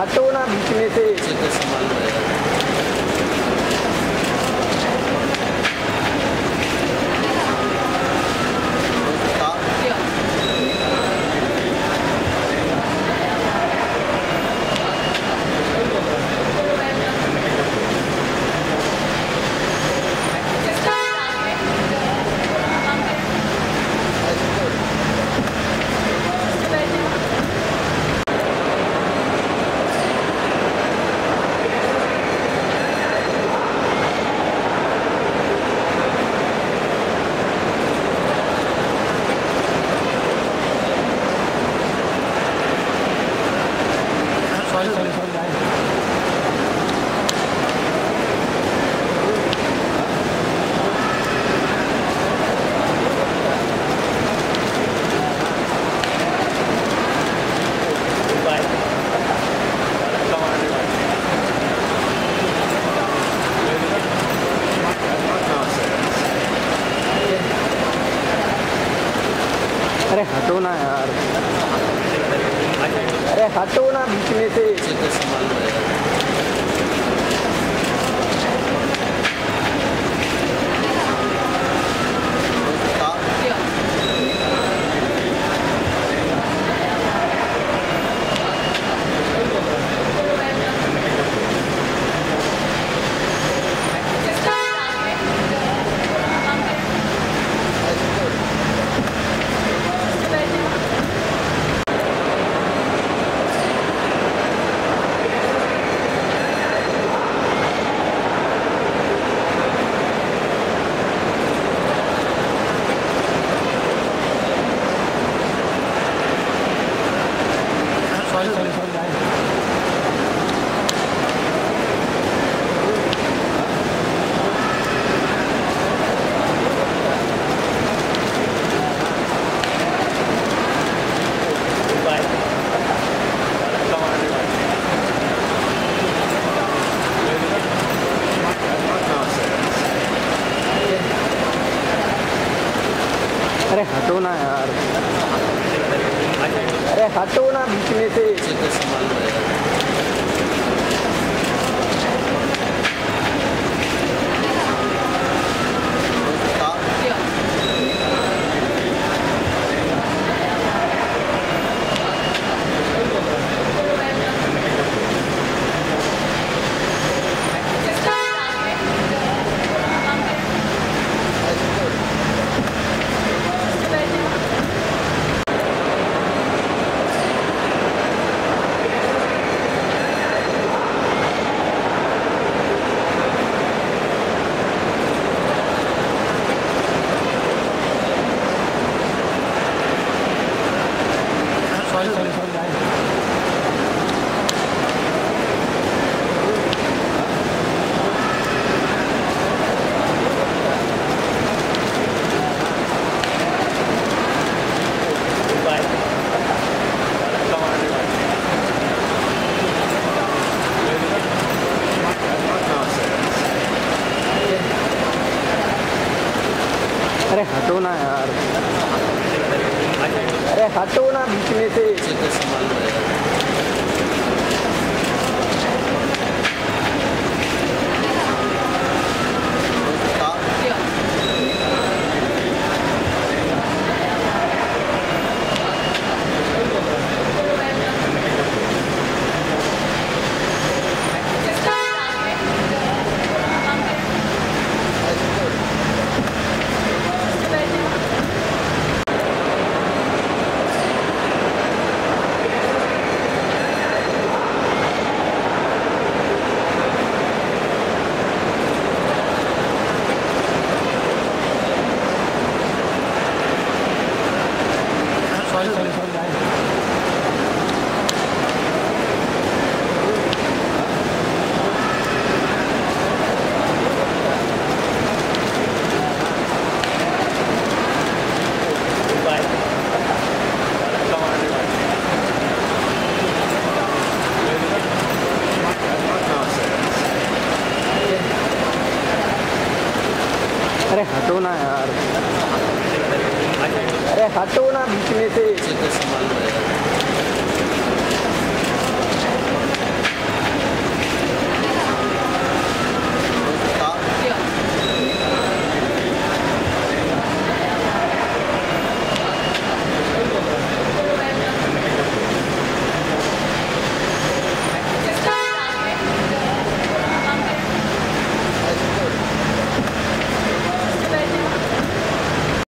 हटो ना बीच में से अरे हटो ना यार। अरे हटो ना बीच में से सॉरी सॉरी सॉरी अरे हटो ना यार अरे हटो ना बीच में से सॉरी सॉरी सॉरी अरे हटो ना यार अरे हटो ना बीच में से हटो ना यार। अरे हटो ना बीच में से।